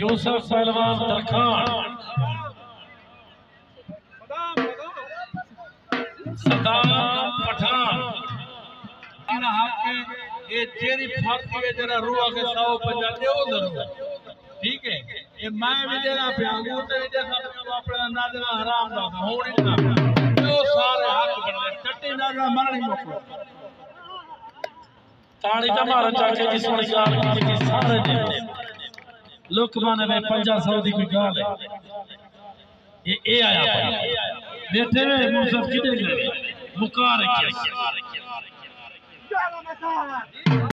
یوسف پہلوان درخان صدام پٹھان۔ ان حق کے یہ تیری پھاتی ہے جرا روح کے ساو پنجا دے ہو ضرور ٹھیک ہے؟ یہ میں بھی دینا پہ آنگو تے بھی پہ اپنے انداز دینا حرام دا ہونی نہ جو سارے حق بندے چٹی نہ مرنی مکو تاڑی کا مارا چاچے جس وڑی گال کی سارے دے لکمان میں پنجہ سو دی کوئی گال ہے۔ یہ اے آیا پڑی بیٹھے میں موسف کی دے گئے مکار کیا؟